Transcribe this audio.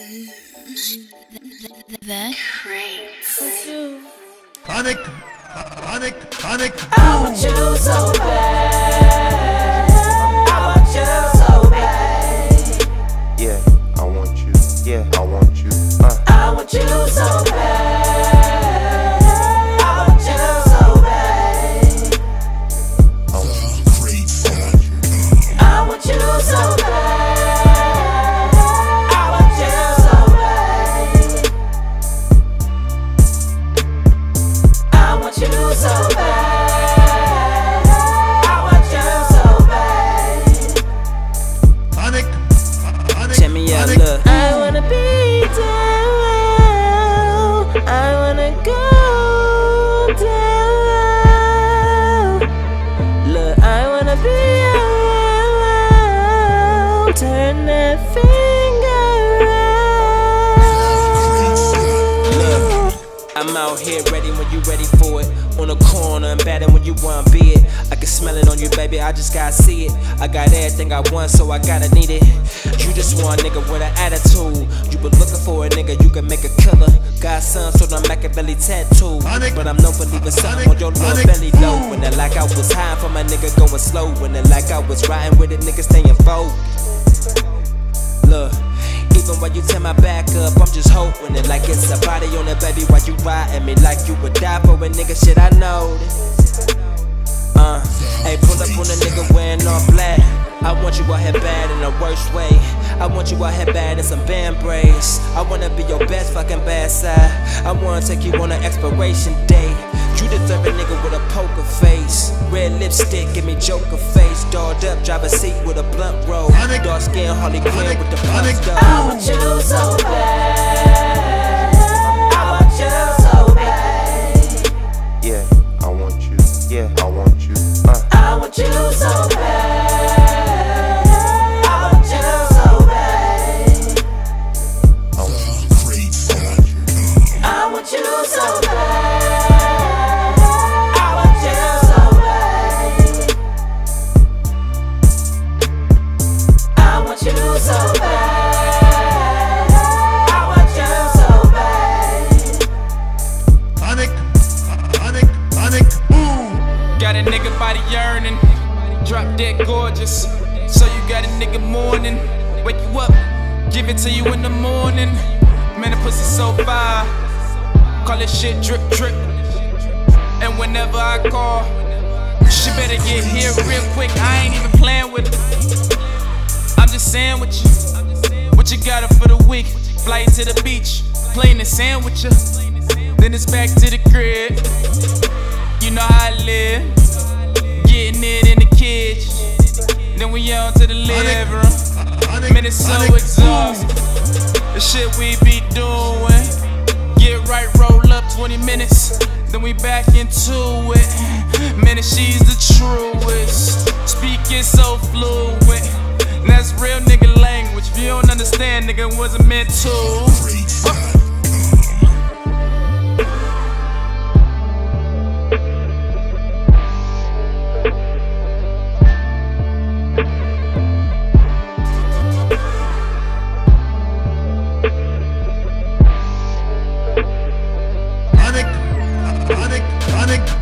The Panic, panic, panic. I want you so bad. I want you so bad. Yeah, I want you. Yeah, I want you. Uh, I want you so bad. I wanna go down. Look, I wanna be. Turn that finger I'm out here ready when you ready for it. On the corner and batting when you want to be it. I can smell it on you, baby. I just gotta see it. I got everything I want, so I gotta need it. You just want a nigga with an attitude. You been looking for a nigga, you can make a killer. Got some sort of Machiavelli tattoo. But I'm for leaving something on your little belly low. When it like I was high for my nigga going slow. When it like I was riding with a nigga staying focused. Look, even when you tear my back up, I'm just hoping it like it's a body on it, baby. While you riding me like you would die for a nigga, shit, I know. Uh, hey, pull up on a nigga wearing all black. I want you out here bad in the worst way. I want you out here bad in some band braids. I wanna be your best fucking bad side. I wanna take you on an expiration date. You nigga with a poker face. Red lipstick, give me joker face. Dolled up, drive a seat with a blunt roll. Panic. Dark skin, Harley Quinn Panic. with the Panic. pumps I though. want you so bad. I want you so bad. yeah, I want you. Yeah, I want you. Uh, I want you so bad. Got a body yearning, drop dead gorgeous. So you got a nigga morning, wake you up, give it to you in the morning. Man, the pussy so fire, call it shit drip drip. And whenever I call, she better get here real quick. I ain't even playing with it. I'm just saying with you, what you got her for the week? Fly to the beach, playing the sand with you. Then it's back to the crib. You know how I live. Getting it in the kitchen. Then we on to the living room. Man, it's so exhausting. The shit we be doing. Get right, roll up 20 minutes. Then we back into it. Man, she's the truest. Speaking so fluent. And that's real nigga language. If you don't understand, nigga, wasn't meant to. Panic, panic.